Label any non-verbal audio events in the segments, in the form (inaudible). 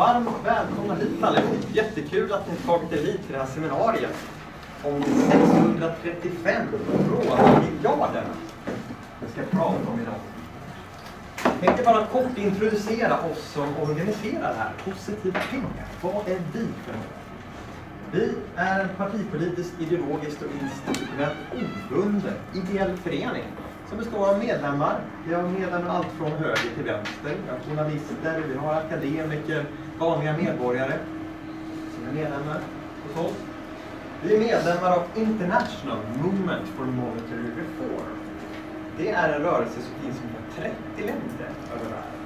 Varmt välkomna hit allihop. Jättekul att ni tagit er hit till det här seminariet om 635 råvarumiljarderna vi ska prata om idag. Jag tänkte bara kort introducera oss som organiserar det här. Positiva pengar. Vad är vi för något? Vi är en partipolitiskt, ideologiskt och institutionellt obunden ideell förening som består av medlemmar. Vi har medlemmar allt från höger till vänster. Vi har journalister, vi har akademiker, vanliga medborgare som är medlemmar hos oss. Vi är medlemmar av International Movement for Monetary Reform. Det är en rörelse som finns i 30 länder över världen.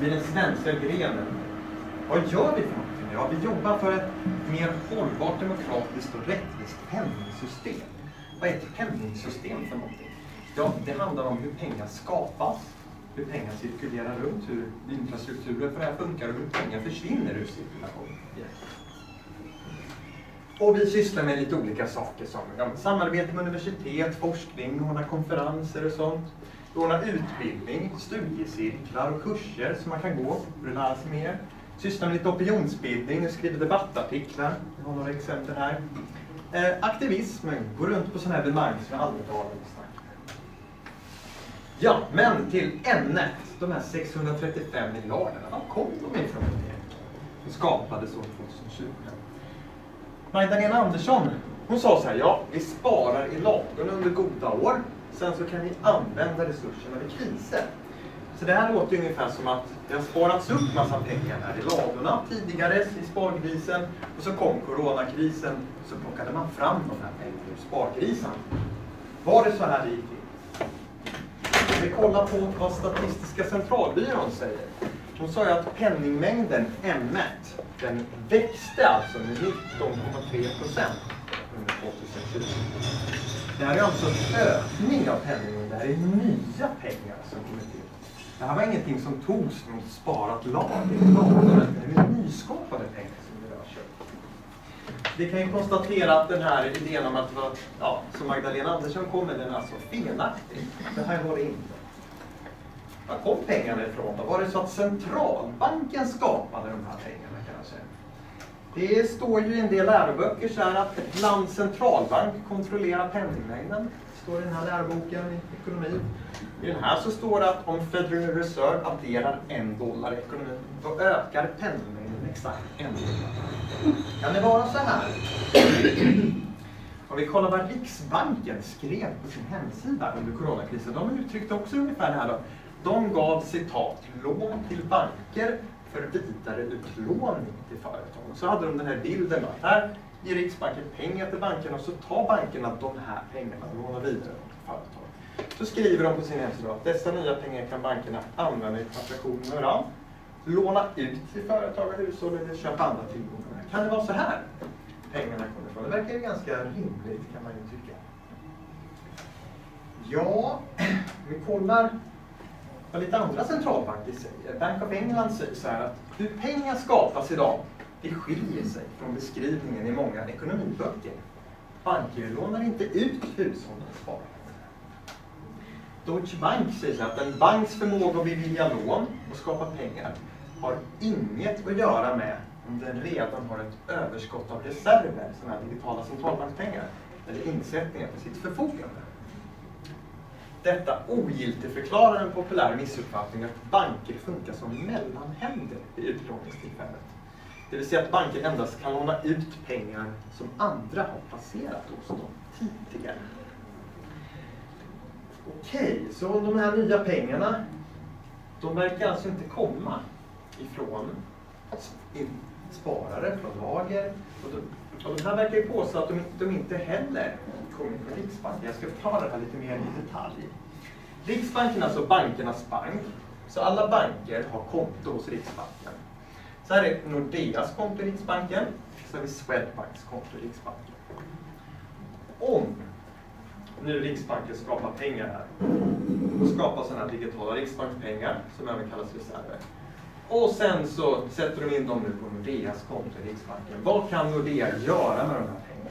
Vi är den svenska grenen. Vad gör vi för någonting? Ja, vi jobbar för ett mer hållbart, demokratiskt och rättvist penningsystem. Vad är ett penningsystem för någonting? Ja, det handlar om hur pengar skapas, hur pengar cirkulerar runt, hur infrastrukturen för det här funkar och hur pengar försvinner ur cirkulation. Och vi sysslar med lite olika saker som ja, samarbete med universitet, forskning, ordna konferenser och sånt. Vi ordnar utbildning, studiecirklar och kurser som man kan gå för att lära sig mer. Sysslar med lite opinionsbildning och skriver debattartiklar. Jag har några exempel här. Eh, aktivismen, går runt på sådana här evenemang som jag aldrig talar Ja, men till ämnet. De här 635 miljarderna, var kom de ifrån? De skapades år 2020. Magdalena Andersson, hon sa så här, ja, vi sparar i ladorna under goda år. Sen så kan vi använda resurserna vid kriser. Så det här låter ungefär som att det har sparats upp massa pengar här i ladorna tidigare i sparkrisen och så kom coronakrisen så plockade man fram de här pengarna ur sparkrisen. Var det så här det gick till? Vi kollar på vad Statistiska centralbyrån säger. Hon sa ju att penningmängden M1, den växte alltså med 19,3 procent under 2020. Det här är alltså en ökning av penningen. Det här är nya pengar som kommer till. Det här var ingenting som togs från ett sparat lager i ladorna. Det är nyskapade pengar som det rör sig vi kan ju konstatera att den här idén om att, ja, som Magdalena Andersson kom med, den är alltså felaktig. Det här var det inte. Var kom pengarna ifrån då? Var det så att centralbanken skapade de här pengarna kanske? Det står ju i en del läroböcker så här att ett lands centralbank kontrollerar penningmängden. Det står i den här läroboken i ekonomi. I den här så står det att om Federal Reserve adderar en dollar i ekonomin, då ökar penningmängden exakt en. Kan det vara så här? Om vi kollar vad Riksbanken skrev på sin hemsida under coronakrisen, de uttryckte också ungefär det här då. De gav citat lån till banker för vidare utlåning till företag. Så hade de den här bilden att här ger Riksbanken pengar till bankerna och så tar bankerna de här pengarna och lånar vidare till företag. Så skriver de på sin hemsida att dessa nya pengar kan bankerna använda i transaktioner med låna ut till företag och hushåll eller köpa andra tillgångar. Kan det vara så här pengarna kommer ifrån? Det verkar ju ganska rimligt kan man ju tycka. Ja, (clears throat) vi kollar vad lite andra centralbanker säger. Bank of England säger så här att hur pengar skapas idag, det skiljer sig från beskrivningen i många ekonomiböcker. Banker lånar inte ut hushållens sparande. Deutsche Bank säger så här att en banks förmåga att bevilja lån och skapa pengar har inget att göra med om den redan har ett överskott av reserver, sådana här digitala centralbankspengar, eller insättningar till sitt förfogande. Detta ogiltigförklarar en populär missuppfattning att banker funkar som mellanhänder vid utlåningstillfället. Det vill säga att banker endast kan låna ut pengar som andra har placerat hos dem tidigare. Okej, så de här nya pengarna, de verkar alltså inte komma ifrån sparare, från lager. Och de, och de här verkar ju påstå att de, de inte heller kommer från Riksbanken. Jag ska ta det här lite mer i detalj. Riksbanken är alltså bankernas bank. Så alla banker har konto hos Riksbanken. Så här är Nordeas konto i Riksbanken. Så har vi Swedbanks konto i Riksbanken. Om nu Riksbanken skapar pengar här, då skapas sådana här digitala riksbankspengar som även kallas reserver. Och sen så sätter de in dem nu på Nordeas konto i Riksbanken. Vad kan Nordea göra med de här pengarna?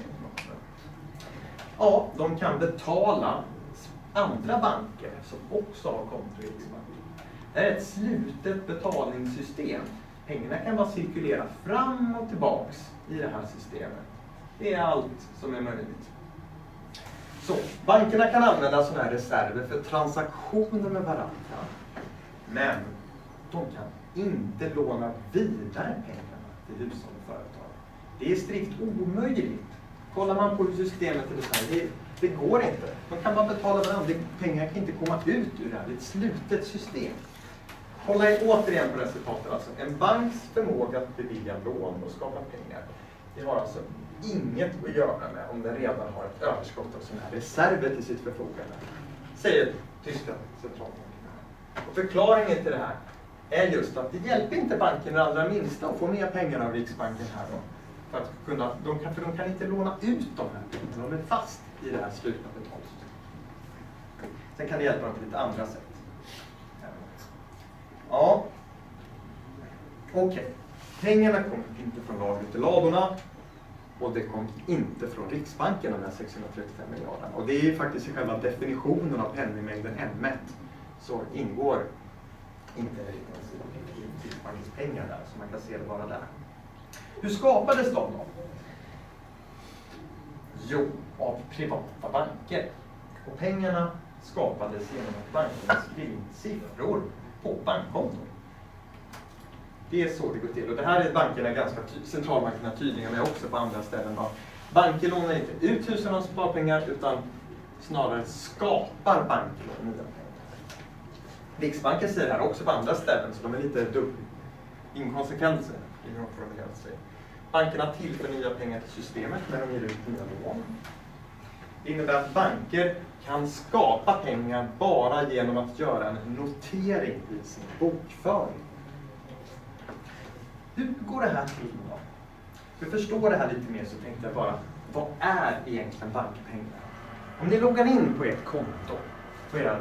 Ja, de kan betala andra banker som också har konto i Riksbanken. Det är ett slutet betalningssystem Pengarna kan bara cirkulera fram och tillbaks i det här systemet. Det är allt som är möjligt. Så, bankerna kan använda sådana här reserver för transaktioner med varandra. Men de kan inte låna vidare pengarna till hushåll och företag. Det är strikt omöjligt. Kollar man på hur systemet är designat, det, det går inte. Man kan bara betala varandra. Pengar kan inte komma ut ur det här. Det är ett slutet system. Kolla återigen på resultatet. Alltså, en banks förmåga att bevilja lån och skapa pengar, det har alltså inget att göra med om den redan har ett överskott av sina reserver till sitt förfogande. Säger tyska centralbanken. Förklaringen till det här är just att det hjälper inte banken det allra minsta att få mer pengar av Riksbanken här då. För, att kunna, de kan, för de kan inte låna ut de här pengarna, de är fast i det här slutna betalsystemet. Sen kan det hjälpa dem på lite andra sätt. Ja, okej. Okay. Pengarna kom inte från lagret i ladorna och det kom inte från Riksbanken, de här 635 miljarderna. Och det är ju faktiskt i själva definitionen av penningmängden m så ingår inte Riksbankens pengar där, så man kan se det bara där. Hur skapades de då? Jo, av privata banker. Och pengarna skapades genom att bankerna skrev in siffror på bankkonton. Det är så det går till. Och det här är bankerna ganska centralbankerna tydliga med också på andra ställen. Banker lånar inte ut hushållens sparpengar utan snarare skapar banklån. nya pengar. Riksbanken säger det här också på andra ställen så de är lite inkonsekvenser i hur de formulerar sig. Bankerna tillför nya pengar till systemet när de ger ut nya lån. Det innebär att banker kan skapa pengar bara genom att göra en notering i sin bokföring. Hur går det här till då? För att förstå det här lite mer så tänkte jag bara, vad är egentligen bankpengar? Om ni loggar in på ert konto, på er,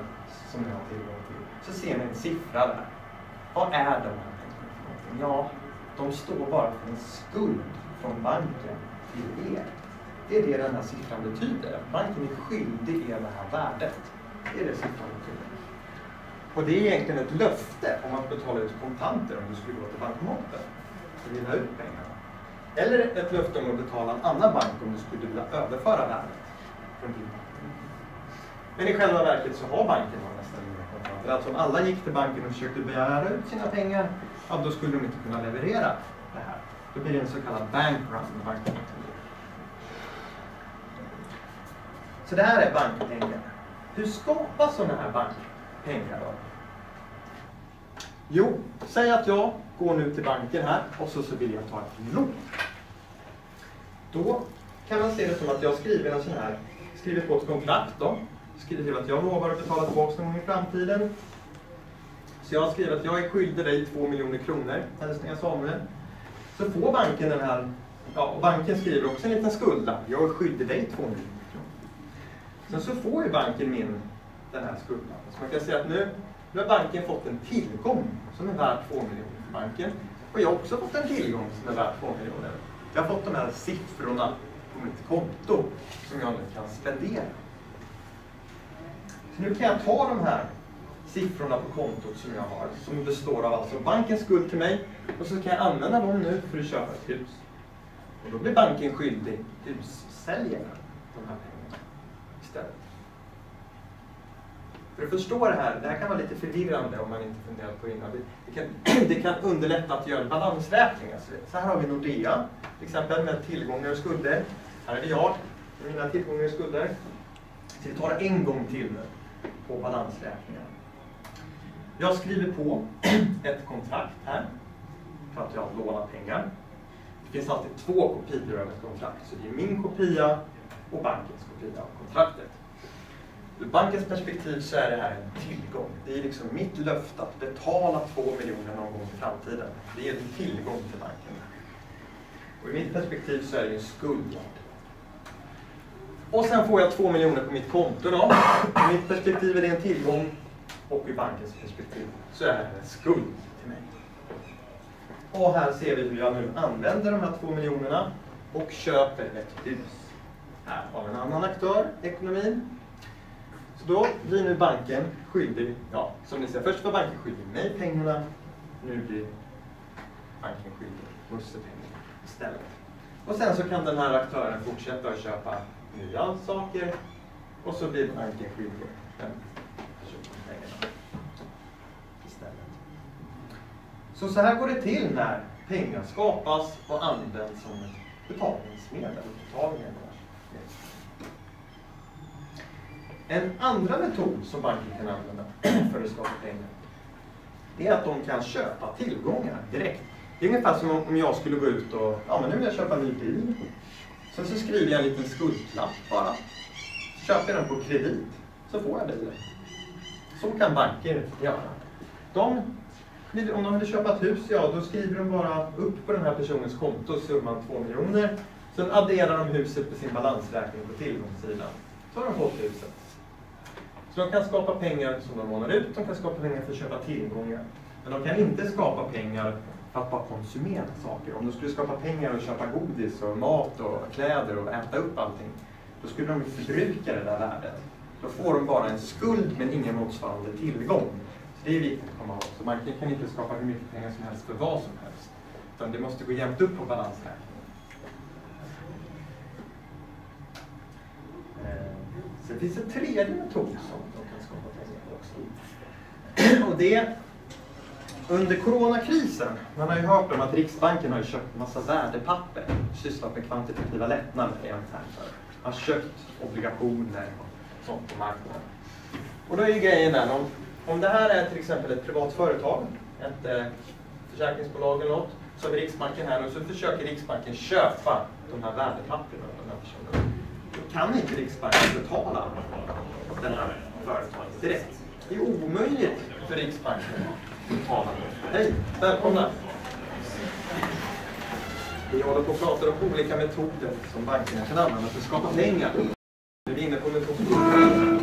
som ni har tillgång till, så ser ni en siffra där. Vad är de här pengarna Ja, de står bara för en skuld från banken till er. Det är det den här siffran betyder. Banken är skyldig er det här värdet. Det är det siffran betyder. Och det är egentligen ett löfte om att betala ut kontanter om du skulle gå till bankomaten och vill ut pengarna. Eller ett löfte om att betala en annan bank om du skulle vilja överföra värdet från din bank. Men i själva verket så har banken. Alltså om alla gick till banken och försökte begära ut sina pengar, ja, då skulle de inte kunna leverera det här. Då blir det en så kallad bankrun med. Så det här är bankpengar. Hur skapas sådana här bankpengar då? Jo, säg att jag går nu till banken här och så, så vill jag ta ett lån. Då kan man se det som att jag skriver en sån här, skriver på ett kontrakt då. Skriver till att jag lovar att betala tillbaka någon gång i framtiden. Så jag skriver att jag är skyldig dig två miljoner kronor, hälsningar Samuel. Så får banken den här, ja och banken skriver också en liten skuldlapp. Jag är skyldig dig två miljoner kronor. Sen så får ju banken min, den här skuldlappen. Så man kan säga att nu, nu har banken fått en tillgång som är värd två miljoner för banken. Och jag har också fått en tillgång som är värd två miljoner. Jag har fått de här siffrorna på mitt konto som jag nu kan spendera. Så nu kan jag ta de här siffrorna på kontot som jag har, som består av alltså bankens skuld till mig, och så kan jag använda dem nu för att köpa ett hus. Och då blir banken skyldig hussäljaren de här pengarna istället. För att förstå det här, det här kan vara lite förvirrande om man inte funderat på innan. Det kan, (clears throat) det kan underlätta att göra balansräkningar. Alltså, så här har vi Nordea, till exempel med tillgångar och skulder. Här är vi jag, med mina tillgångar och skulder. Så vi tar det en gång till nu på balansräkningen. Jag skriver på (clears throat) ett kontrakt här för att jag lånar pengar. Det finns alltid två kopior av ett kontrakt, så det är min kopia och bankens kopia av kontraktet. Ur bankens perspektiv så är det här en tillgång. Det är liksom mitt löfte att betala två miljoner någon gång i framtiden. Det är en tillgång till banken. Och ur mitt perspektiv så är det en skuld. Och sen får jag två miljoner på mitt konto då. I mitt perspektiv är det en tillgång och i bankens perspektiv så är det en skuld till mig. Och här ser vi hur jag nu använder de här två miljonerna och köper ett hus. Här har en annan aktör, ekonomin. Så då blir nu banken skyldig, ja som ni ser, först var banken skyldig mig pengarna, nu blir banken skyldig Bosse mussepengar istället. Och sen så kan den här aktören fortsätta att köpa nya saker och så blir banken skyldig den personen pengarna istället. Så så här går det till när pengar skapas och används som ett betalningsmedel. En andra metod som banken kan använda (clears throat) för att skapa pengar, det är att de kan köpa tillgångar direkt. Det är ungefär som om jag skulle gå ut och, ja men nu vill jag köpa en ny bil. Sen så skriver jag en liten skuldlapp bara. Köper den på kredit, så får jag bilen. Så kan banker göra. De, om de vill köpa ett hus, ja då skriver de bara upp på den här personens konto summan 2 miljoner. Sen adderar de huset på sin balansräkning på tillgångssidan. Så har de fått huset. Så de kan skapa pengar som de lånar ut, de kan skapa pengar för att köpa tillgångar. Men de kan inte skapa pengar för att bara konsumera saker. Om de skulle skapa pengar och köpa godis och mat och kläder och äta upp allting, då skulle de förbruka det där värdet. Då får de bara en skuld men ingen motsvarande tillgång. Så det är viktigt att komma ihåg. Så man kan inte skapa hur mycket pengar som helst för vad som helst. Utan det måste gå jämnt upp på balansräkningen. Eh, Sen finns en tredje metod som de kan skapa pengar också. Och det under coronakrisen, man har ju hört om att Riksbanken har köpt massa värdepapper, sysslat med kvantitativa lättnader i en term Man har köpt obligationer och sånt på marknaden. Och då är ju grejen den, om, om det här är till exempel ett privat företag, ett eh, försäkringsbolag eller något, så har vi Riksbanken här och så försöker Riksbanken köpa de här värdepapperna av de här personerna kan inte Riksbanken betala den här företaget direkt. Det är omöjligt för Riksbanken. Hej, välkomna! Vi håller på att prata om olika metoder som bankerna kan använda för att skapa pengar. Vi är inne på metoder.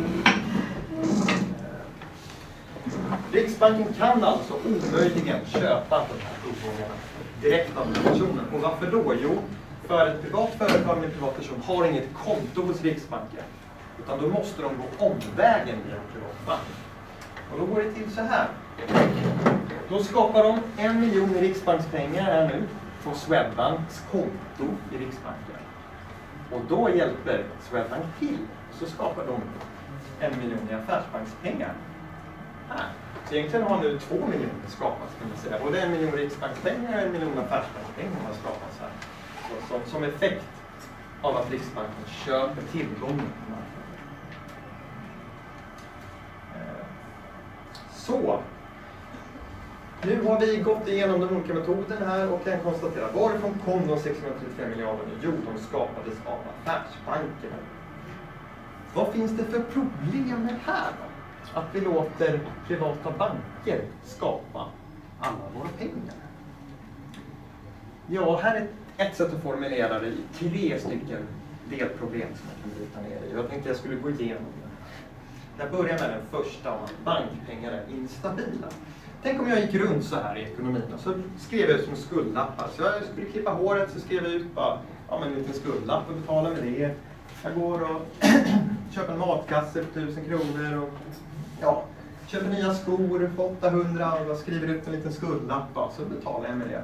Riksbanken kan alltså omöjligen köpa de här tillgångarna direkt av den här personen. Och varför då? Jo, för ett privat företag med en privatperson har inget konto hos Riksbanken. Utan då måste de gå omvägen via en privat bank. Och då går det till så här. Då skapar de en miljon i riksbankspengar här nu på Swedbanks konto i Riksbanken. Och då hjälper Swedbank till. Så skapar de en miljon i affärsbankspengar. Här. Så egentligen har nu två miljoner skapats kan man säga. Både en miljon riksbankspengar och en miljon affärsbankspengar har skapats här som, som effekt av att Riksbanken köper tillgången. på marknaden. Eh, så. Nu har vi gått igenom de olika metoderna här och kan konstatera varifrån kom de 635 miljarderna? Jo, de skapades av affärsbankerna. Vad finns det för problem med det här då? Att vi låter privata banker skapa alla våra pengar? Ja, här är ett sätt att formulera det i tre stycken delproblem som man kan bryta ner i. Jag tänkte jag skulle gå igenom det. Jag börjar med den första om att bankpengar är instabila. Tänk om jag gick runt så här i ekonomin och så skrev jag ut som skuldlappar. Så jag skulle klippa håret så skrev jag ut bara, ja, men en liten skuldlapp och betala med det. Jag går och (clears throat) köper en matkasse för 1000 kronor och ja, köper nya skor för 800 och jag skriver ut en liten skuldlapp och så betalar jag med det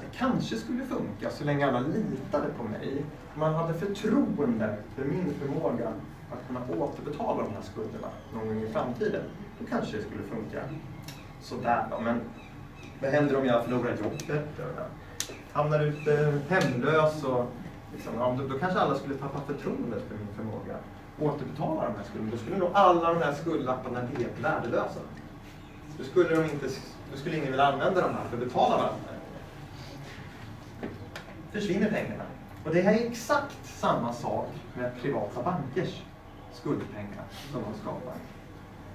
det kanske skulle funka så länge alla litade på mig. Man hade förtroende för min förmåga att kunna återbetala de här skulderna någon gång i framtiden. Då kanske det skulle funka sådär då. Men vad händer om jag förlorar jobbet? Hamnar ute eh, hemlös och liksom, ja, då, då kanske alla skulle tappa förtroendet för min förmåga återbetala de här skulderna. Då skulle nog alla de här skuldlapparna bli helt värdelösa. Då skulle, de inte, då skulle ingen vilja använda de här för att betala varandra försvinner pengarna. Och det här är exakt samma sak med privata bankers skuldpengar som de skapar.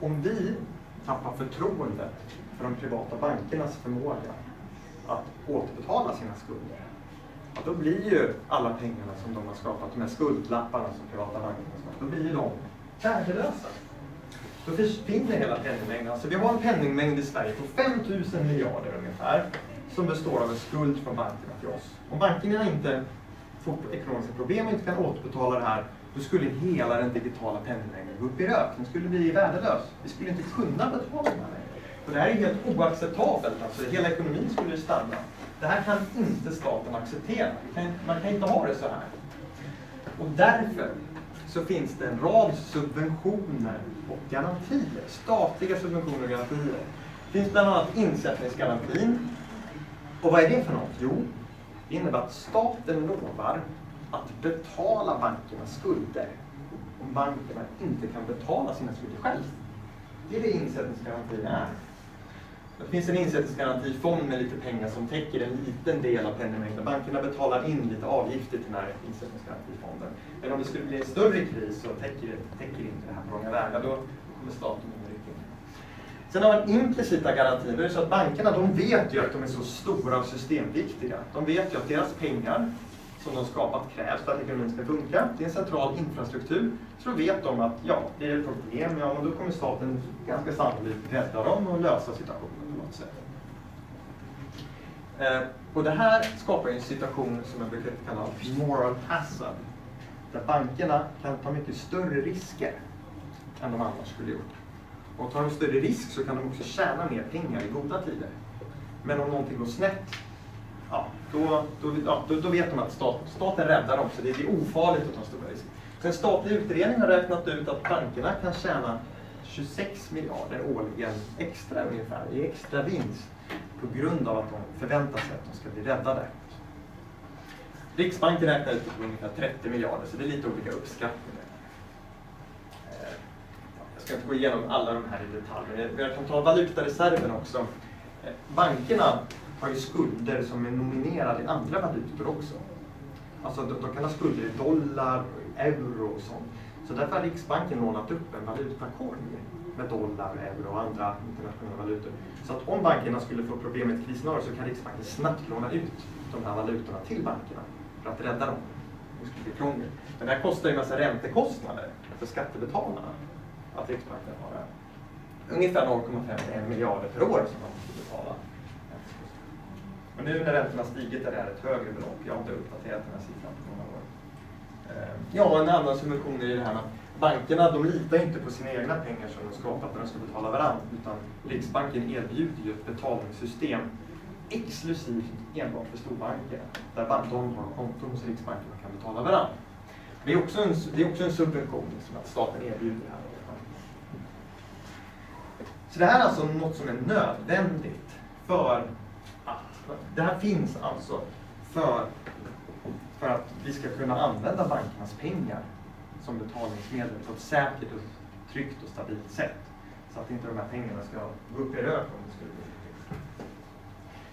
Om vi tappar förtroendet för de privata bankernas förmåga att återbetala sina skulder, ja, då blir ju alla pengarna som de har skapat, de här skuldlapparna som privata banker har skapat, då blir ju de värdelösa. Då försvinner hela penningmängden. Alltså vi har en penningmängd i Sverige på 5 000 miljarder ungefär som består av en skuld från bankerna till oss. Om bankerna inte får ekonomiska problem och inte kan återbetala det här, då skulle hela den digitala penningmängden gå upp i rök. Den skulle bli värdelös. Vi skulle inte kunna betala den här längre. Och det här är helt oacceptabelt. Alltså, hela ekonomin skulle stanna. Det här kan inte staten acceptera. Man kan inte ha det så här. Och därför så finns det en rad subventioner och garantier. Statliga subventioner och garantier. Det finns bland annat insättningsgarantin. Och vad är det för något? Jo, det innebär att staten lovar att betala bankernas skulder om bankerna inte kan betala sina skulder själv. Det är det insättningsgarantin är. Det finns en insättningsgarantifond med lite pengar som täcker en liten del av penningmängden. Bankerna betalar in lite avgifter till den här insättningsgarantifonden. Men om det skulle bli en större kris så täcker, det, täcker inte det här på långa vägar. Då kommer staten in och Sen har man implicita garantier. Det är så att bankerna de vet ju att de är så stora och systemviktiga. De vet ju att deras pengar som de skapat krävs för att ekonomin ska funka. Det är en central infrastruktur. Så då vet de att ja, det är ett problem, ja men då kommer staten ganska sannolikt rädda dem och lösa situationen på något sätt. Eh, och det här skapar en situation som jag brukar kalla moral hazard. Där bankerna kan ta mycket större risker än de annars skulle gjort. Och tar de större risk så kan de också tjäna mer pengar i goda tider. Men om någonting går snett ja, då, då, ja, då, då, vet de att stat, staten räddar dem, så det, det är ofarligt att ta stora risker. Så en statlig utredning har räknat ut att bankerna kan tjäna 26 miljarder årligen extra ungefär i extra vinst på grund av att de förväntar sig att de ska bli räddade. Riksbanken räknar ut på ungefär 30 miljarder, så det är lite olika uppskattningar. Eh, jag ska inte gå igenom alla de här i detalj, men jag kan ta valutareserven också. Eh, bankerna har ju skulder som är nominerade i andra valutor också. Alltså de, de kan ha skulder i dollar, euro och sånt. Så därför har Riksbanken lånat upp en valutakorg med dollar, euro och andra internationella valutor. Så att om bankerna skulle få problem med ett krisnöre så kan Riksbanken snabbt låna ut de här valutorna till bankerna för att rädda dem. Det skulle bli krångel. Men det här kostar ju en massa räntekostnader för skattebetalarna att Riksbanken har det. Ungefär 0,5 miljarder per år som man måste betala men nu när räntorna stigit är det här ett högre belopp. Jag har inte uppdaterat den här siffran på många år. Ehm. Ja, en annan subvention är det här med bankerna de litar inte på sina egna pengar som de skapat när de ska betala varandra. Utan Riksbanken erbjuder ju ett betalningssystem exklusivt enbart för storbankerna. Där de har konton hos Riksbanken och kan betala varandra. Det är också en, det är också en subvention som att staten erbjuder det här. Så det här är alltså något som är nödvändigt för det här finns alltså för, för att vi ska kunna använda bankernas pengar som betalningsmedel på ett säkert, och tryggt och stabilt sätt. Så att inte de här pengarna ska gå upp i rök om det skulle bli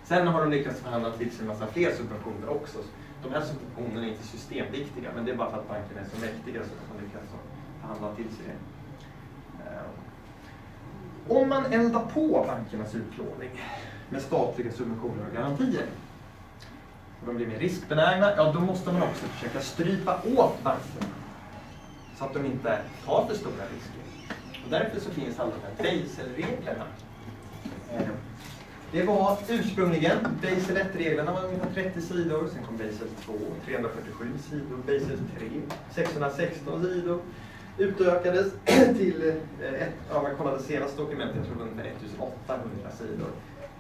Sen har de lyckats förhandla till sig en massa fler subventioner också. De här subventionerna är inte systemviktiga, men det är bara för att bankerna är så mäktiga så att de lyckas förhandla till sig det. Eh, om man eldar på bankernas utlåning med statliga subventioner och garantier. Och de blir mer riskbenägna, ja då måste man också försöka strypa åt bankerna så att de inte tar för stora risker. Och därför så finns alla de här Basel-reglerna. Eh, det var ursprungligen, Basel 1-reglerna var ungefär 30 sidor, sen kom Basel 2, 347 sidor, Basel 3, 616 sidor. Utökades (clears throat) till, eh, ett, ja, de kollade senaste dokumentet, jag tror det var 1800 sidor.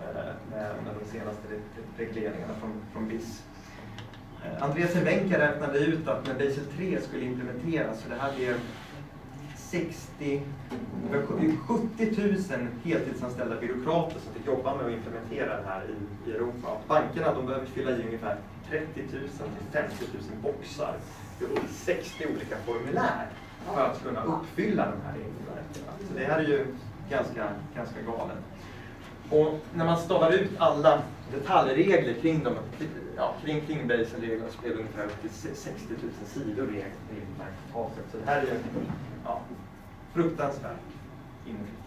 Eh, med, med de senaste regleringarna från, från BIS. Eh, Andreas Cervenka räknade ut att när Basel 3 skulle implementeras, så det här blev 60, 70 000 heltidsanställda byråkrater som fick jobba med att implementera det här i, i Europa. Bankerna de behöver fylla i ungefär 30 000 till 50 000 boxar i 60 olika formulär för att kunna uppfylla de här regelverken. Så det här är ju ganska, ganska galet. Och när man stavar ut alla detaljregler kring, dem, ja, kring, kring Basel-reglerna så blir det ungefär upp till 60 000 sidor regelverk totalt Så det här är ja, fruktansvärt ineffektivt.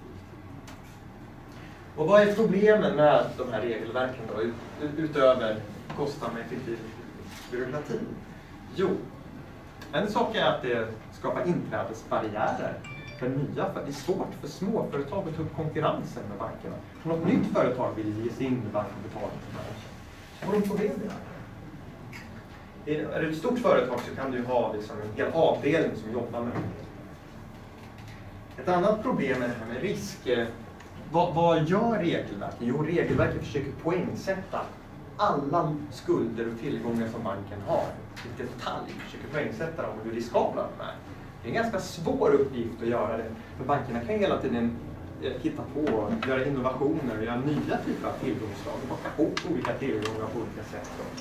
Och vad är problemen med de här regelverken då, utöver kostsam effektiv byråkrati? Jo, en sak är att det skapar inträdesbarriärer för nya Det är svårt för småföretag att ta upp konkurrensen med bankerna. Om något nytt företag vill ge sig in i bank och betalningsbranschen så får de problem med det. Är du ett stort företag så kan du ha liksom en hel avdelning som jobbar med det. Ett annat problem är det här med risk. Vad, vad gör regelverket? Jo, regelverket försöker poängsätta alla skulder och tillgångar som banken har i detalj, försöker poängsätta dem och hur riskabla de är. Det är en ganska svår uppgift att göra det, för bankerna kan hela tiden eh, hitta på, göra innovationer och göra nya typer av tillgångsslag, plocka ihop olika tillgångar på olika sätt. Och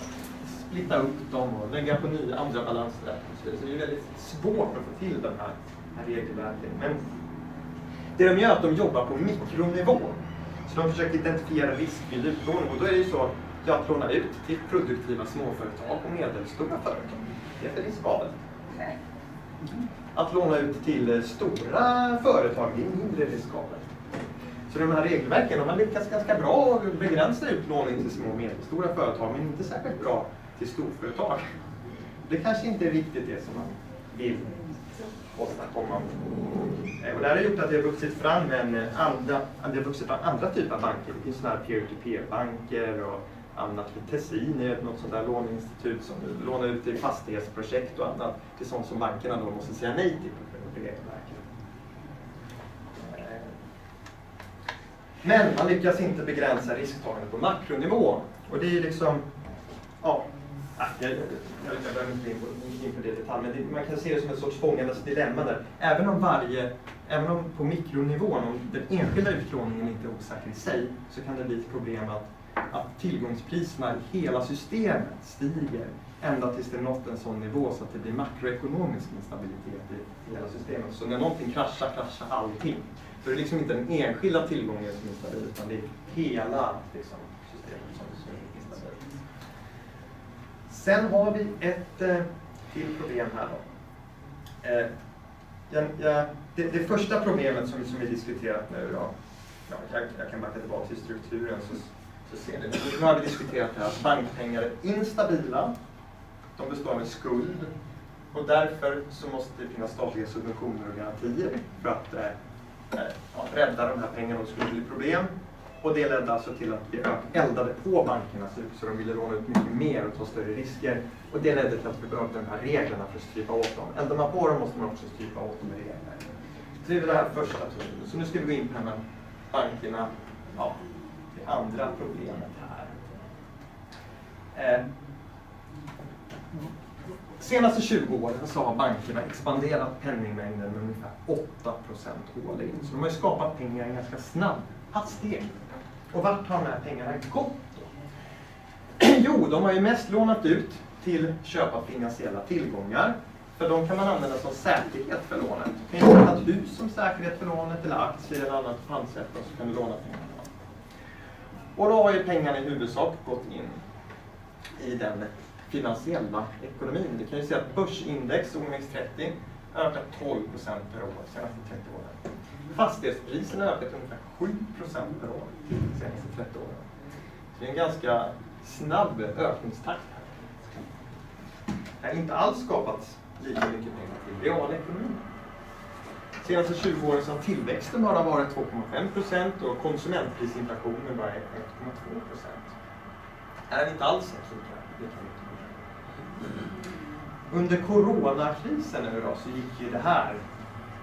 splitta upp dem och lägga på nya andra balanser. Så det är väldigt svårt att få till den här, här regelverken. Men det de gör är att de jobbar på mikronivå. Så de försöker identifiera risk vid utlåning och då är det ju så ja, att låna ut till produktiva småföretag och medelstora företag. Det är för riskabelt. Att låna ut till eh, stora företag det är mindre riskabelt. Så de här regelverken de har lyckats ganska bra att begränsa utlåning till små och medelstora företag men inte särskilt bra till storföretag. Det kanske inte är riktigt det som man vill åstadkomma. Eh, och det här har gjort att det har vuxit fram, en eh, andra, det har vuxit fram andra typer av banker. Det finns sådana här peer-to-peer-banker och annat. Tessin är något sånt där låneinstitut som lånar ut till fastighetsprojekt och annat. Till sånt som bankerna då måste säga nej till på regelverket. Men man lyckas inte begränsa risktagandet på makronivå. Och det är liksom, ja, jag, jag, jag behöver inte gå in på det i detalj, men det, man kan se det som ett sorts fångandes dilemma där. Även om varje, även om på mikronivån, om den enskilda utlåningen inte är osäker i sig, så kan det bli ett problem att, att tillgångspriserna i hela systemet stiger ända tills det nått en sån nivå så att det blir makroekonomisk instabilitet i hela systemet. Så när någonting kraschar, kraschar allting. Så det är liksom inte den enskilda tillgången som är instabil, utan det är hela liksom, systemet som är instabilt. Sen har vi ett eh, till problem här då. Eh, jag, jag, det, det, första problemet som, som vi diskuterat nu då, ja, jag, jag kan backa tillbaka till strukturen så ser ni. Nu har vi diskuterat det här att bankpengar är instabila, de består av en skuld och därför så måste det finnas statliga subventioner och garantier för att eh, eh ja, rädda de här pengarna om det skulle bli problem. Och det ledde alltså till att vi eldade på bankerna så de ville låna ut mycket mer och ta större risker. Och det ledde till att vi behövde de här reglerna för att strypa åt dem. Eldar man på dem måste man också strypa åt dem med regler. Så det är det här första. Så nu ska vi gå in på det här med bankerna. Ja, andra problemet här. Eh, senaste 20 åren så har bankerna expanderat penningmängden med ungefär 8% årligen. Så de har ju skapat pengar i en ganska snabb hastighet. Och vart har de här pengarna gått då? (clears throat) Jo, de har ju mest lånat ut till köp av finansiella tillgångar. För de kan man använda som säkerhet för lånet. Du kan ju ha ett hus som säkerhet för lånet eller aktier eller annat pantsätt och så kan du låna pengar och då har ju pengarna i huvudsak gått in i den finansiella ekonomin. Du kan ju se att börsindex, OMX30, ökat 12 procent per år de senaste 30 åren. Fastighetspriserna har ökat ungefär 7 procent per år de senaste 30 åren. Så det är en ganska snabb ökningstakt här. Det har inte alls skapats lika mycket pengar till realekonomin. Senaste 20 åren så har tillväxten bara varit 2,5 procent och konsumentprisinflationen bara 1,2 procent. Här är vi inte alls lika mycket. Under coronakrisen nu då, så gick ju det här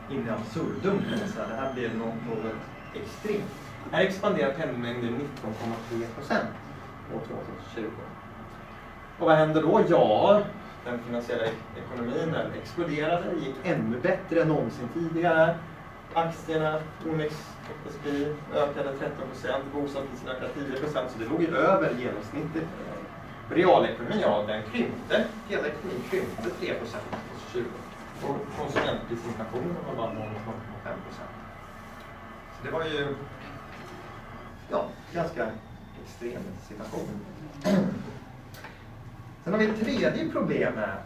in i absurdum kan man säga. Det här blev något, något extremt. Här expanderar penningmängden 19,3 procent år 2020. Och vad händer då? Ja, den finansiella ekonomin den exploderade, gick ännu bättre än någonsin tidigare. Aktierna, OMXSPI ökade 13 procent, bostadspriserna ökade 10 procent, så det låg ju över genomsnittet. Realekonomin, ja den krympte, hela ekonomin krympte 3 procent 2020. Och konsumentprisinflationen var bara 0,5 procent. Så det var ju ja, ganska extrem situation. Sen har vi ett tredje problem här.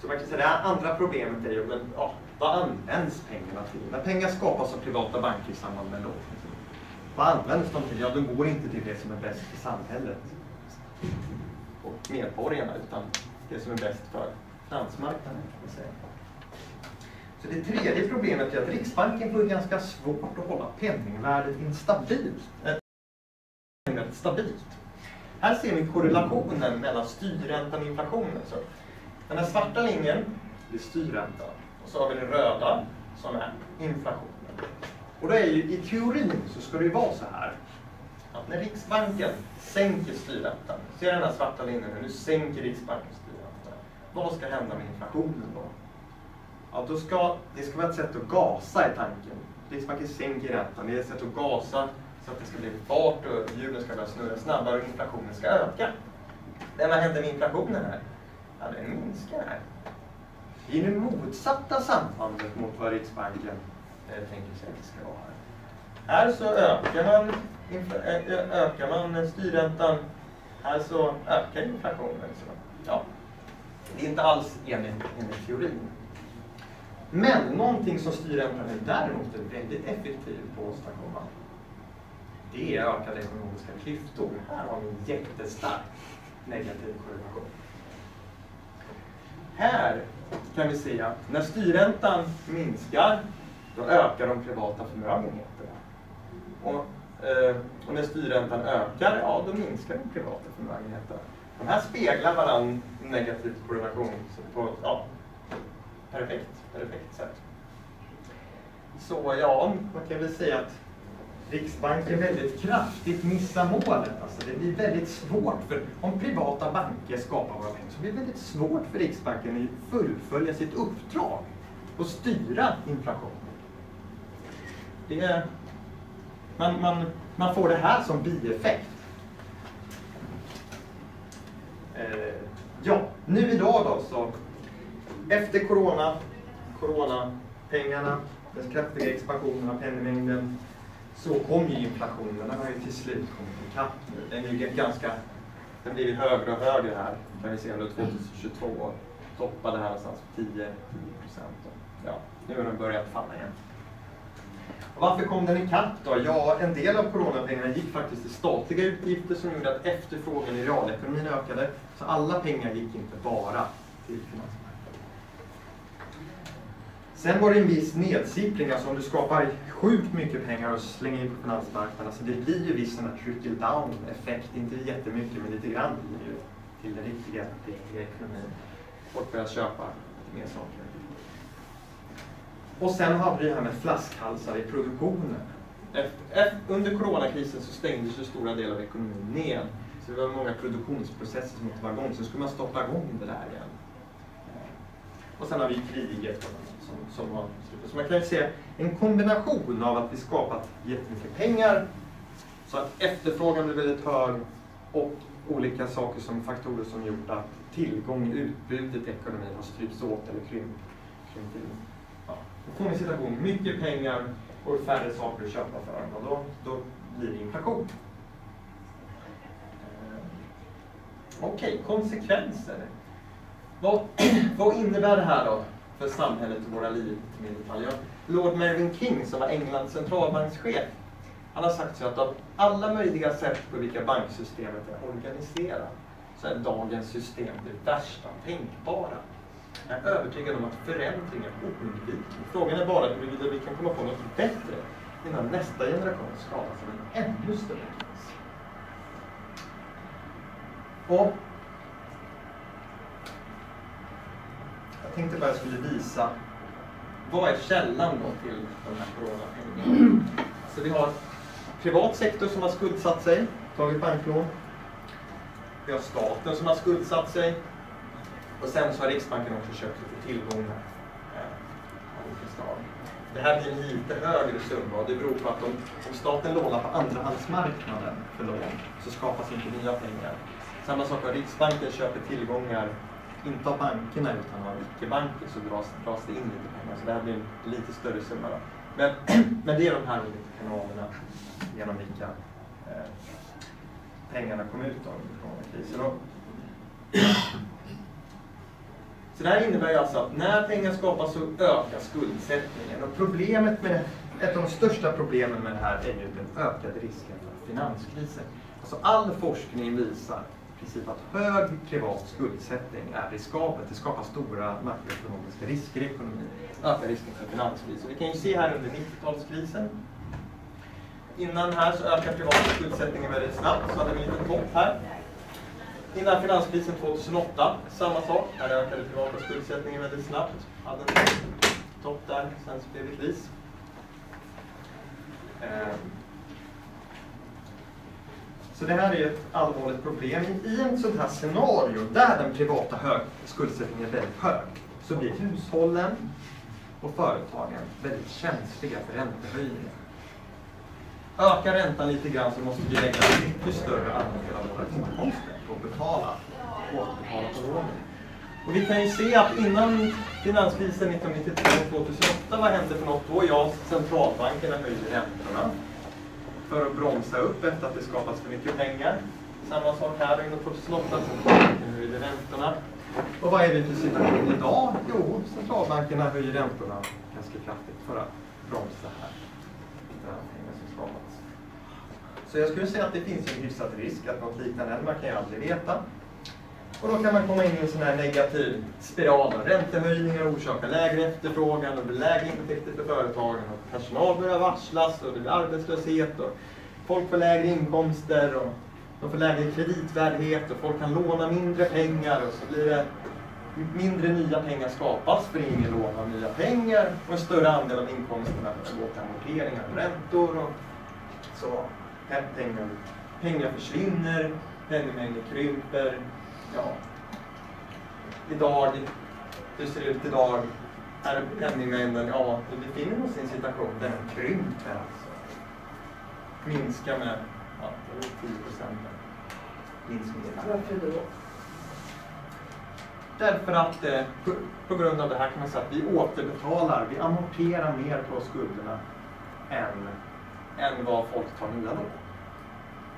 Så man kan säga det andra problemet är ju, men, ja, vad används pengarna till? När pengar skapas av privata banker i samband med lån, liksom. vad används de till? Ja, de går inte till det som är bäst för samhället och medborgarna, utan det som är bäst för finansmarknaden kan man säga. Så det tredje problemet är att Riksbanken får ganska svårt att hålla penningvärdet instabilt. Äh, stabilt. Här ser vi korrelationen mellan styrräntan och inflationen. Så den här svarta linjen är styrräntan och så har vi den röda som är inflationen. Och då är ju, i teorin så ska det ju vara så här att när Riksbanken sänker styrräntan, ser den här svarta linjen nu, nu sänker Riksbanken styrräntan. Vad ska hända med inflationen då? Ja, då ska, det ska vara ett sätt att gasa i tanken. Riksbanken sänker räntan, det är ett sätt att gasa så att det ska bli fart och hjulen ska börja snurra snabbare och inflationen ska öka. Men vad händer med inflationen här? Ja, den minskar här. Det är det motsatta sambandet mot vad Riksbanken eh, tänker sig att det ska vara. Här, här så ökar man, ökar man styrräntan, här så ökar inflationen. Så, ja, det är inte alls enligt, enligt teorin. Men någonting som styrräntan är däremot är väldigt effektiv på att åstadkomma, det är ökade ekonomiska klyftor. Här har vi en jättestark negativ korrelation. Här kan vi se att när styrräntan minskar, då ökar de privata förmögenheterna. Och, eh, och när styrräntan ökar, ja då minskar de privata förmögenheterna. De här speglar varandra negativ korrelation på ja, perfekt, perfekt sätt. Så ja, man kan väl säga att Riksbanken väldigt kraftigt missar målet. Alltså det blir väldigt svårt, för om privata banker skapar våra pengar så blir det väldigt svårt för Riksbanken att fullfölja sitt uppdrag och styra inflationen. Det är, man, man, man får det här som bieffekt. Eh, ja, nu idag då så, efter corona, coronapengarna, den kraftiga expansionen av penningmängden, så kom ju inflationen, den har ju till slut kommit ikapp. Den är ju ganska, den blir högre och högre här, kan vi se under 2022. Toppade här någonstans 10, 10 procent. Ja, nu har den börjat falla igen. Varför kom den ikapp då? Ja, en del av coronapengarna gick faktiskt till statliga utgifter som gjorde att efterfrågan i realekonomin ökade. Så alla pengar gick inte bara till finansmarknaden. Sen var det en viss nedsippring, alltså om du skapar sjukt mycket pengar och slänger in på finansmarknaden, så det blir ju viss sån här trickle down effekt, inte jättemycket men lite grann blir det ju till den riktiga, riktiga ekonomin. Folk börjar köpa lite mer saker. Och sen hade vi det här med flaskhalsar i produktionen. Efter, under coronakrisen så stängdes ju stora delar av ekonomin ner. Så det var många produktionsprocesser som inte var igång, så skulle man stoppa igång det där igen. Och sen har vi kriget som, som har slutat. Så man kan se en kombination av att vi skapat jättemycket pengar så att efterfrågan blir väldigt hög och olika saker som faktorer som gjort att tillgång, utbudet i ekonomin har strypts åt eller krympt. krympt in. Ja. Då får vi en situation, mycket pengar och färre saker att köpa för och då, då blir det inflation. Okej, okay, konsekvenser. Vad, (clears throat) vad innebär det här då för samhället och våra liv till detalj? Lord Mervyn King som var Englands centralbankschef, han har sagt så att av alla möjliga sätt på vilka banksystemet är organiserat så är dagens system det värsta tänkbara. Jag är övertygad om att förändring är oundviklig. Frågan är bara huruvida vi kan komma på något bättre innan nästa generation skadas av en ännu större kris. Och tänkte bara jag skulle visa vad är källan då till de här coronapengarna? (clears throat) Så vi har privat sektor som har skuldsatt sig, tagit banklån. Vi har staten som har skuldsatt sig. Och sen så har Riksbanken också köpt lite tillgångar eh, av olika slag. Det här blir en lite högre summa och det beror på att om, om staten lånar på andrahandsmarknaden för lån så skapas inte nya pengar. Samma sak har Riksbanken köper tillgångar inte av bankerna utan av icke-banker så dras, dras det in lite pengar. Så det här blir en lite större summa. Då. Men, (clears throat) men det är de här olika kanalerna genom vilka eh, pengarna kom ut under coronakrisen. (clears throat) Så det här innebär ju alltså att när pengar skapas så ökar skuldsättningen. Och problemet med, ett av de största problemen med det här är ju den ökade risken för finanskriser. Alltså all forskning visar princip att hög privat skuldsättning är riskabelt. Det skapar stora makroekonomiska risker i ekonomin. Ökar risken för finanskris. vi kan ju se här under 90-talskrisen. Innan här så ökar privata skuldsättningen väldigt snabbt. Så hade vi en liten topp här. Innan finanskrisen 2008, samma sak. Här ökade privata skuldsättningen väldigt snabbt. Hade en topp där, sen så blev det kris. Ehm, så det här är ett allvarligt problem. I ett sånt här scenario där den privata hög, skuldsättningen är väldigt hög så blir hushållen och företagen väldigt känsliga för räntehöjningar. Ökar räntan lite grann så måste vi lägga en mycket större andel av våra inkomster på att betala, återbetala på lånen. Och vi kan ju se att innan finanskrisen 1992-2008, vad hände för något då? Ja, centralbankerna höjde räntorna för att bromsa upp efter att det skapats för mycket pengar. Samma sak här under 2008, centralbanken höjde räntorna. Och vad är vi för situation idag? Jo, centralbankerna höjer räntorna ganska kraftigt för att bromsa här. Så jag skulle säga att det finns en hyfsad risk att något liknande händer, man kan ju aldrig veta. Och då kan man komma in i en sån här negativ spiral. Räntehöjningar orsakar lägre efterfrågan och blir lägre intäkter för företagen. Personal börjar varslas och det blir arbetslöshet. Och folk får lägre inkomster och de får lägre kreditvärdighet och folk kan låna mindre pengar och så blir det mindre nya pengar skapas för ingen lånar nya pengar och en större andel av inkomsterna går till amorteringar och räntor. Och så pengar, pengar försvinner, penningmängden krymper ja, idag, hur ser det ut idag? Är penningmängden, ja, vi befinner oss i en situation där den krymper alltså. Minskar med ja, 10 procent. Varför då? Därför att eh, på, på, grund av det här kan man säga att vi återbetalar, vi amorterar mer på skulderna än, än vad folk tar nya lån.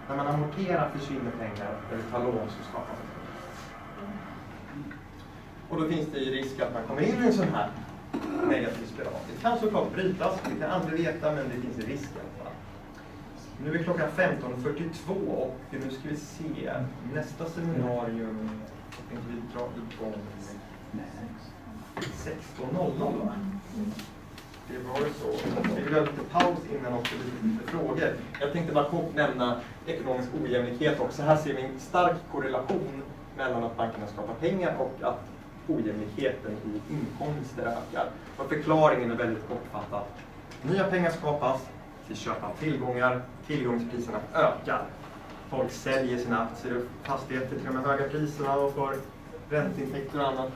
När man amorterar försvinner pengar, när vi tar lån så skapar man och då finns det ju risk att man kommer in i en sån här negativ spiral. Det kan såklart brytas, vi kan aldrig veta, men det finns en risk i alla fall. Nu är klockan 15.42 och nu ska vi se nästa seminarium tänkte vi dra igång 16.00 va? Det var ju så. Vi vill ha lite paus innan också, lite frågor. Jag tänkte bara kort nämna ekonomisk ojämlikhet också. Här ser vi en stark korrelation mellan att bankerna skapar pengar och att ojämlikheten i inkomster ökar. Och förklaringen är väldigt kortfattad. Nya pengar skapas till köper av tillgångar, tillgångspriserna ökar. Folk säljer sina aktier och fastigheter till de här höga priserna och får ränteintäkter och annat.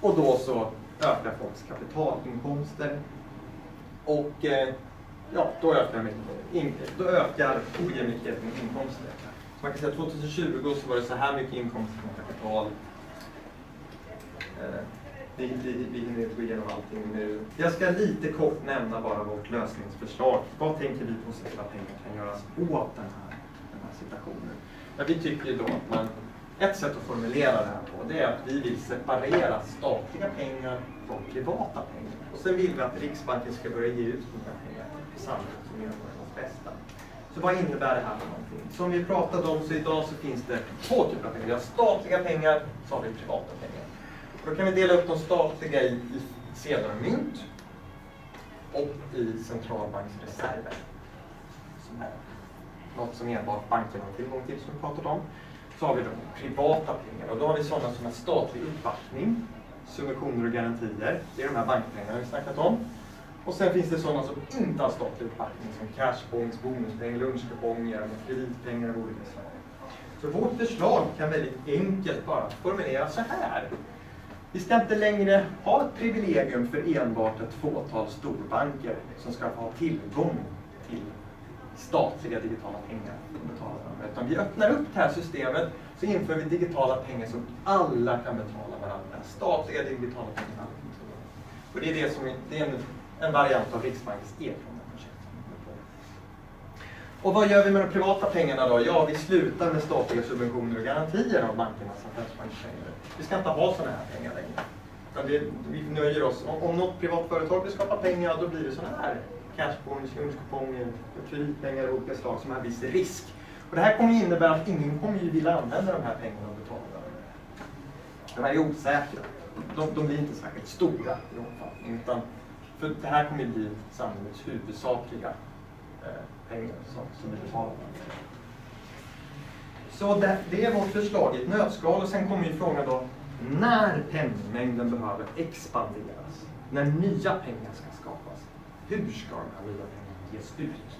Och då så ökar folks kapitalinkomster. Och eh, ja, då ökar, då ökar ojämlikheten i inkomster. man kan säga att 2020 så var det så här mycket inkomster från kapital Eh, vi, vi, vi hinner inte gå igenom allting nu. Jag ska lite kort nämna bara vårt lösningsförslag. Vad tänker vi positiva pengar kan göras åt den här, den här situationen? Ja, vi tycker då att man, ett sätt att formulera det här på det är att vi vill separera statliga pengar från privata pengar. Och sen vill vi att Riksbanken ska börja ge ut de här pengarna till samhället som medborgarnas bästa. Så vad innebär det här för någonting? Som vi pratade om så idag så finns det två typer av pengar. Vi har statliga pengar, så har vi privata pengar. Då kan vi dela upp de statliga i, i sedlar och mynt och i centralbanksreserver. Som är något som enbart bankerna har tillgång till, som vi pratat om. Så har vi de privata pengarna och då har vi sådana som är statlig uppbackning, subventioner och garantier. Det är de här bankpengarna vi snackat om. Och sen finns det sådana som inte har statlig uppbackning som cashpoints, bonuspengar, lunchkuponger, kreditpengar av olika slag. Så vårt förslag kan väldigt enkelt bara formuleras så här. Vi ska inte längre ha ett privilegium för enbart ett fåtal storbanker som ska få ha tillgång till statliga digitala pengar. Utan vi öppnar upp det här systemet så inför vi digitala pengar som alla kan betala varandra. Statliga digitala pengar. Och det är, det som det är en, en variant av Riksbankens e-krona-projekt. Och vad gör vi med de privata pengarna då? Ja, vi slutar med statliga subventioner och garantier av bankernas affärsbankspengar. Vi ska inte ha sådana här pengar längre. Det, vi nöjer oss. Om, om något privat företag vill skapa pengar, då blir det sådana här cashpoints, lunchkuponger, kreditpengar av olika slag som har viss risk. Och det här kommer innebära att ingen kommer ju vilja använda de här pengarna och betala. dem. De här är osäkra. De, de blir inte särskilt stora i omfattning. Utan för det här kommer bli samhällets huvudsakliga eh, pengar som, som vi betalar. Så det, det, är vårt förslag i ett nötskal och sen kommer ju frågan då när penningmängden behöver expanderas, när nya pengar ska skapas, hur ska de här nya pengarna ges ut?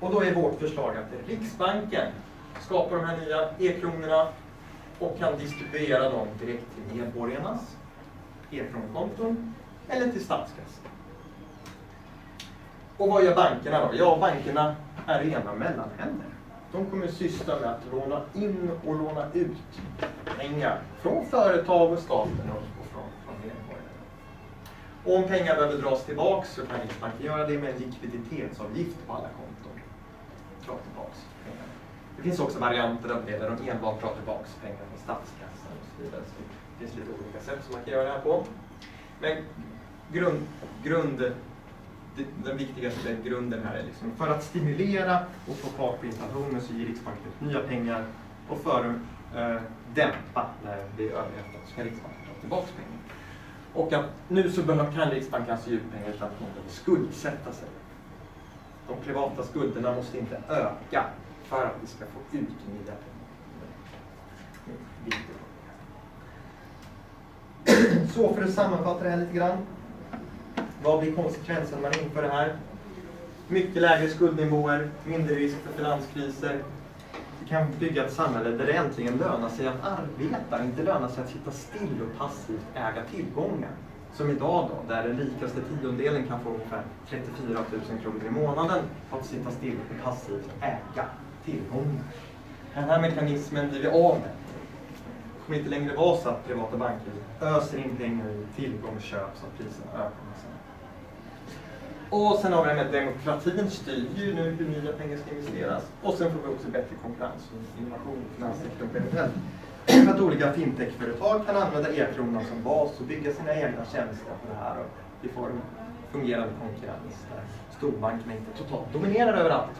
Och då är vårt förslag att Riksbanken skapar de här nya e-kronorna och kan distribuera dem direkt till medborgarnas e-kronkonton eller till statskassan. Och vad gör bankerna då? Ja, bankerna är rena mellanhänder. De kommer syssla med att låna in och låna ut pengar från företag och staten och från, från medborgarna. Och om pengar behöver dras tillbaks så kan Riksbanken göra det med en likviditetsavgift på alla konton. Dra tillbaks pengar. Det finns också varianter av det där de enbart drar tillbaks pengar från statskassan och så vidare. Så det finns lite olika sätt som man kan göra det här på. Men grund, grund den viktigaste grunden här är liksom för att stimulera och få fart på inflationen så ger Riksbanken ut nya pengar och för att eh, dämpa när det blir överhettat så kan Riksbanken ta tillbaka pengar. Och att nu så kan Riksbanken alltså ge ut pengar utan att någon behöver skuldsätta sig. De privata skulderna måste inte öka för att vi ska få ut nya pengar. Så för att sammanfatta det här lite grann. Vad blir konsekvensen när man inför det här? Mycket lägre skuldnivåer, mindre risk för finanskriser. Vi kan bygga ett samhälle där det äntligen lönar sig att arbeta, inte lönar sig att sitta still och passivt äga tillgångar. Som idag då, där den rikaste tiondelen kan få ungefär 34 000 kronor i månaden för att sitta still och passivt äga tillgångar. Den här mekanismen blir vi av med. Det kommer inte längre vara så att privata banker öser in pengar i tillgångsköp så att priserna ökar. Och sen har vi det här med demokratin styr ju nu hur nya pengar ska investeras. Och sen får vi också bättre konkurrens och innovation i finanssektorn generellt. För att olika fintechföretag kan använda e-kronan som bas och bygga sina egna tjänster på det här och vi får en fungerande konkurrens där storbankerna inte totalt dominerar överallt.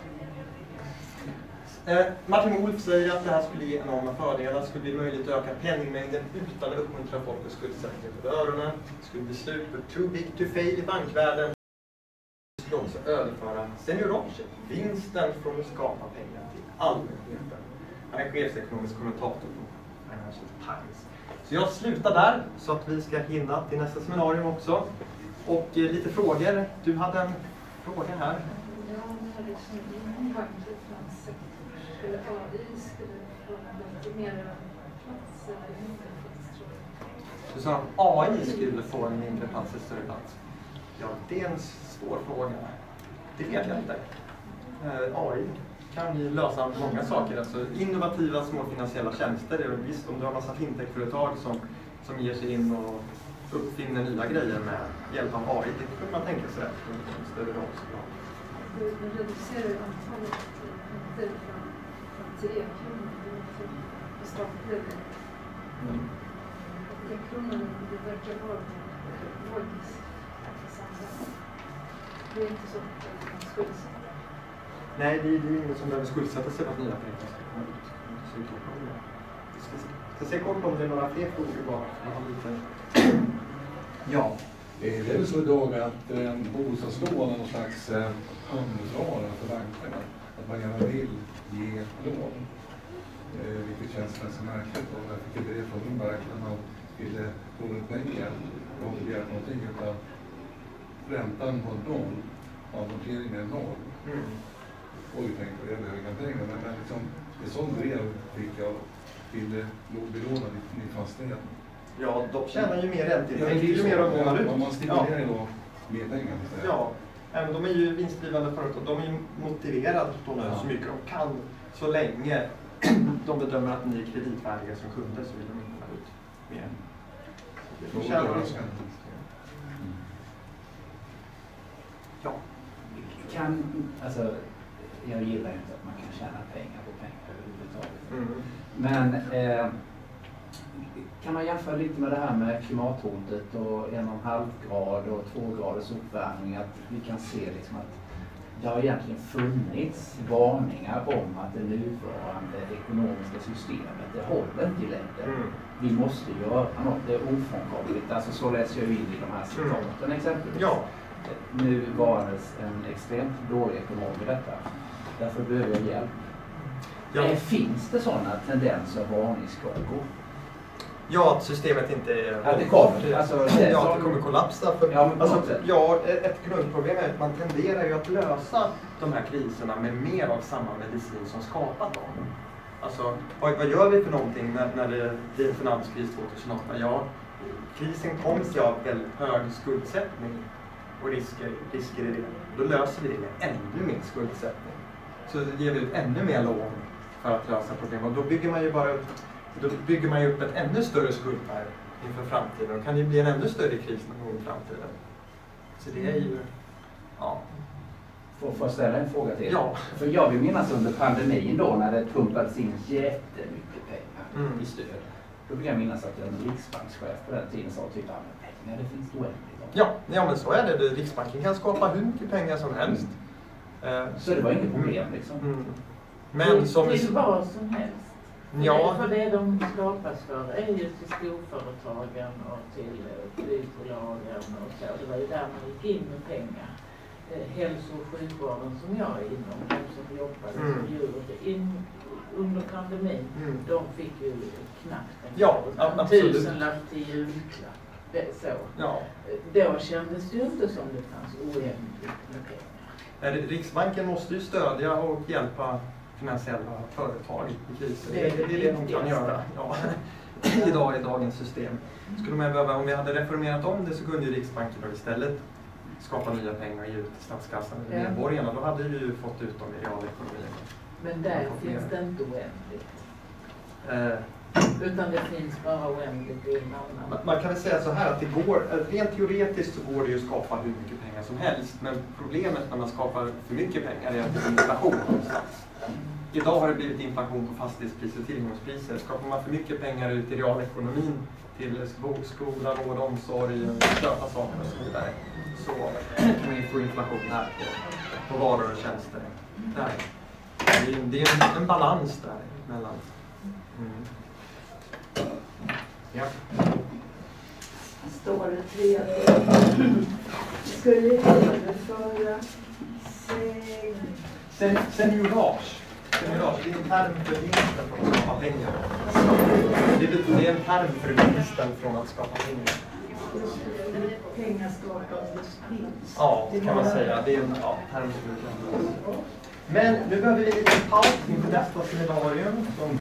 Eh, Martin Wolf säger att det här skulle ge enorma fördelar. Det skulle bli möjligt att öka penningmängden utan att uppmuntra folk att skuldsätta sig för öronen. Det skulle bli slut på too big to fail i bankvärlden skulle också överföra senioraget, vinsten från att skapa pengar till allmänheten. Han är chefsekonomisk kommentator på Financial Times. Så jag slutar där så att vi ska hinna till nästa seminarium också. Och eh, lite frågor. Du hade en fråga här. Ja, det liksom inom skulle AI skulle få lite mer plats eller mindre plats tror du? Du sa att AI skulle få en mindre plats eller större plats? Ja, det är en svår fråga. Det vet jag inte. Eh, AI kan ju lösa många saker. Alltså innovativa små finansiella tjänster. Visst, om du har massa fintechföretag som, som ger sig in och uppfinner nya grejer med hjälp av AI, det kunde man tänka sig en större roll. Du reducerar antalet punkter från, från tre kronor på statlig mm. E-kronan, det verkar vara logiskt det är inte så att man skuldsätter Nej, det, det är ingen som behöver skuldsätta sig för att nya pengar ska komma ut. Jag ska, se kort om det är några fler frågor bara. Ja. Det är väl så idag att eh, bostadslån är någon slags eh, handelsvara för bankerna. Att man gärna vill ge lån. Eh, vilket känns ganska märkligt. Och jag fick ett brev från min bank när man ville låna ut pengar. Har inte någonting utan räntan var noll, amorteringen noll. Mm. Oj, tänkte jag, jag inga pengar. Men, men liksom, ett sånt brev fick jag ville belåna min fastighet. Ja, de tjänar ju mer ränteintäkter ju mer de lånar ut. Man stimulerar ju då mer pengar. Ja, även de är ju vinstdrivande företag. De är ju motiverade att låna ut så mycket de kan så länge (clears throat) de bedömer att ni är kreditvärdiga som kunder så vill de inte låna ut mer. Så det Ja. Kan, alltså, jag gillar inte att man kan tjäna pengar på pengar överhuvudtaget. Mm. Men eh, kan man jämföra lite med det här med klimathotet och en och en halv grad och två graders uppvärmning. Att vi kan se liksom att det har egentligen funnits varningar om att det nuvarande ekonomiska systemet, det håller inte i längden. Mm. Vi måste göra något, det är ofrånkomligt. Alltså så läser jag in i de här citaten mm. exempelvis. Ja nu varandes en extremt dålig ekonom i detta. Därför behöver jag hjälp. Ja. Finns det sådana tendenser varningsklockor? Ja, att systemet inte är Att det kommer. Alltså, det ja, att det kommer kollapsa. För, Ja, men alltså, ja, ett grundproblem är att man tenderar ju att lösa de här kriserna med mer av samma medicin som skapat dem. Alltså, vad, vad gör vi för någonting när, när det blir en finanskris 2008? Ja, krisen kom sig av väldigt hög skuldsättning och risker, risker i det. Då löser vi det med ännu mer skuldsättning. Så ger vi ut ännu mer lån för att lösa problem. Och då bygger man ju bara upp, då bygger man upp ett ännu större skuldberg inför framtiden. Då kan det bli en ännu större kris någon gång i framtiden. Så det är ju, ja. Får jag ställa en fråga till? Ja. För jag vill minnas under pandemin då när det pumpades in jättemycket pengar Mm. i stöd. Då vill jag minnas att en riksbankschef på den tiden sa typ att pengar det finns oändligt. Ja, ja, men så är det. Riksbanken kan skapa hur mycket pengar som helst. Eh, Så det var inget problem liksom. Mm. Men som... Till vad som helst. Ja, För det de skapas för är ju till storföretagen och till eh, flygbolagen och så. Det var ju där man gick in med pengar. Eh, Hälso och sjukvården som jag är inom, de som jobbade Mm. som djur in, under pandemin, Mm. de fick ju knappt en Ja, absolut. tusenlapp till julklapp. Det så. ja. Då kändes det ju inte som det fanns oändligt med pengar. Riksbanken måste ju stödja och hjälpa finansiella företag i kriser. Det är det det, är det de kan göra ja. (laughs) idag i dagens system. Skulle man behöva, om vi hade reformerat om det så kunde ju Riksbanken då istället skapa nya pengar och ge ut till statskassan eller Ja. medborgarna. Då hade vi ju fått ut dem i realekonomin. Men där finns det inte oändligt. Eh, Utan det finns bara oändligt i en Man- kan väl säga så här att det går, att rent teoretiskt så går det ju att skapa hur mycket pengar som helst. Men problemet när man skapar för mycket pengar är att det blir inflation någonstans. Idag har det blivit inflation på fastighetspriser och tillgångspriser. Skapar man för mycket pengar ut i realekonomin till sko- skola, vård, omsorg, köpa saker och så vidare. Så kan man få inflation här på, på varor och tjänster. Där. Det är, det är en, en balans där mellan. Ja. står det tredje. Skulle överföra sig... Sen, seniorage. Seniorage, det är en term för vinsten från att skapa pengar. Det är, det är en term för vinsten från att skapa pengar. Pengaskapandes vinst. Ja, kan man säga. Det är en ja, term som använda. Men nu behöver vi en liten paus inför nästa seminarium som